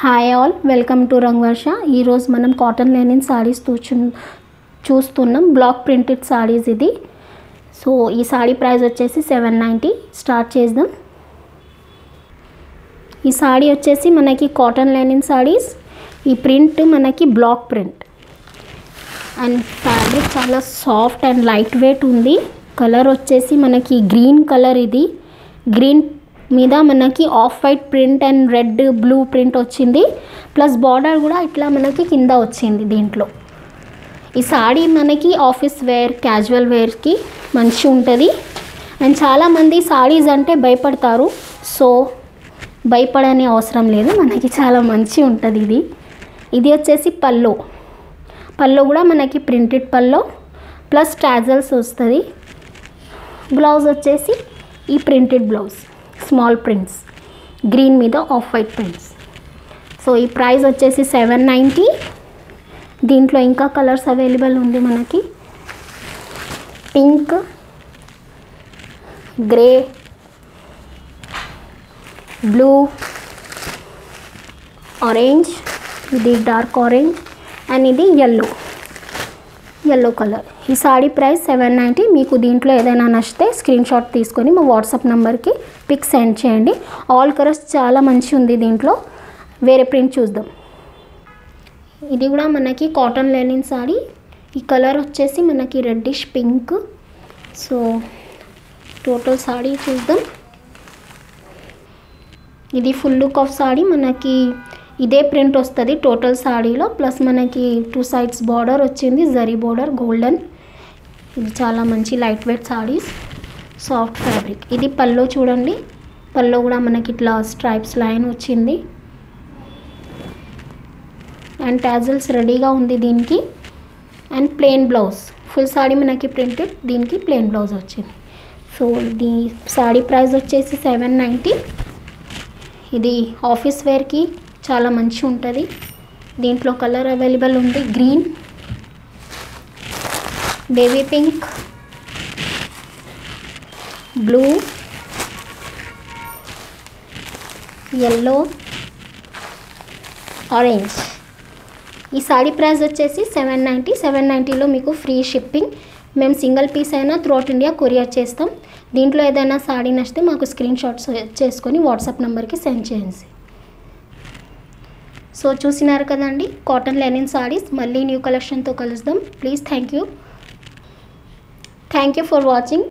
Hi all welcome to Rangavarsha ఈరోజు మనం cotton linen saris చూచు చూస్తున్నాం. బ్లాక్ ప్రింటెడ్ సారీస్ ఇది. సో ఈ సారీ ప్రైస్ వచ్చేసి సెవెన్ నైంటీ స్టార్ట్ చేద్దాం. ఈ సారీ వచ్చేసి మనకి కాటన్ లెనిన్ సారీస్ ఈ ప్రింట్ మనకి బ్లాక్ ప్రింట్ అండ్ ఫ్యాబ్రిక్ చాలా సాఫ్ట్ అండ్ లైట్ వెయిట్ ఉంది. కలర్ వచ్చేసి మనకి గ్రీన్ కలర్ ఇది. గ్రీన్ మీద మనకి off white print and red blue print వచ్చింది. ప్లస్ బార్డర్ కూడా ఇట్లా మనకి కింద వచ్చింది దీంట్లో. ఈ సాడీ మనకి ఆఫీస్ వేర్ క్యాజువల్ వేర్కి మంచి ఉంటుంది. అండ్ చాలామంది సాడీస్ అంటే భయపడతారు. సో భయపడనే అవసరం లేదు. మనకి చాలా మంచి ఉంటుంది ఇది. ఇది వచ్చేసి పల్లో. పల్లో కూడా మనకి ప్రింటెడ్ పల్లో. ప్లస్ ట్రాజల్స్ వస్తుంది. బ్లౌజ్ వచ్చేసి ఈ printed blouse. Small prints green మీద ఆఫ్ వైట్ ప్రింట్స్ సో ఈ ప్రైస్ వచ్చేసి సెవెన్ నైంటీ దీంట్లో ఇంకా కలర్స్ అవైలబుల్ ఉంది మనకి. పింక్ గ్రే బ్లూ ఆరెంజ్ ఇది డార్క్ ఆరెంజ్ అండ్ ఇది ఎల్లో ఎల్లో కలర్ ఈ సాడీ ప్రైస్ సెవెన్ నైంటీ మీకు దీంట్లో ఏదైనా నచ్చితే స్క్రీన్ షాట్ తీసుకొని మా వాట్సాప్ నెంబర్కి పిక్ సెండ్ చేయండి. ఆల్ కలర్స్ చాలా మంచి ఉంది దీంట్లో. వేరే ప్రింట్ చూద్దాం. ఇది కూడా మనకి కాటన్ లెనిన్ సాడీ ఈ కలర్ వచ్చేసి మనకి reddish pink so total sari చూద్దాం. ఇది ఫుల్ లుక్ ఆఫ్ సాడీ మనకి ఇదే ప్రింట్ వస్తుంది టోటల్ సాడీలో ప్లస్ మనకి టూ సైడ్స్ బార్డర్ వచ్చింది జరీ బార్డర్ గోల్డెన్. ఇది చాలా మంచి light weight saris soft fabric. ఇది పల్లో చూడండి. పల్లో కూడా మనకి ఇట్లా స్ట్రైప్స్ లైన్ వచ్చింది. అండ్ ట్యాజల్స్ రెడీగా ఉంది దీనికి. And plain blouse. Full sari మనకి ప్రింటెడ్ దీనికి ప్లెయిన్ బ్లౌజ్ వచ్చింది. సో దీ సాడీ ప్రైస్ వచ్చేసి సెవెన్ నైంటీ. ఇది ఆఫీస్ వేర్కి చాలా మంచి ఉంటుంది దీంట్లో కలర్ అవైలబుల్ ఉంది. Green baby pink blue yellow orange ఈ సాడీ ప్రైస్ వచ్చేసి సెవెన్ నైంటీ సెవెన్ నైంటీలో మీకు ఫ్రీ షిప్పింగ్. మేము సింగిల్ పీస్ అయినా త్రూఅవుట్ ఇండియా కొరియర్ చేస్తాం. దీంట్లో ఏదైనా సాడీ నచ్చితే మాకు స్క్రీన్ షాట్స్ చేసుకొని వాట్సాప్ నెంబర్కి సెండ్ చేయండి. సో చూసినారు కదండి కాటన్ లెనిన్ సారీస్ మళ్ళీ న్యూ కలెక్షన్తో కలుద్దాం. Please thank you thank you for watching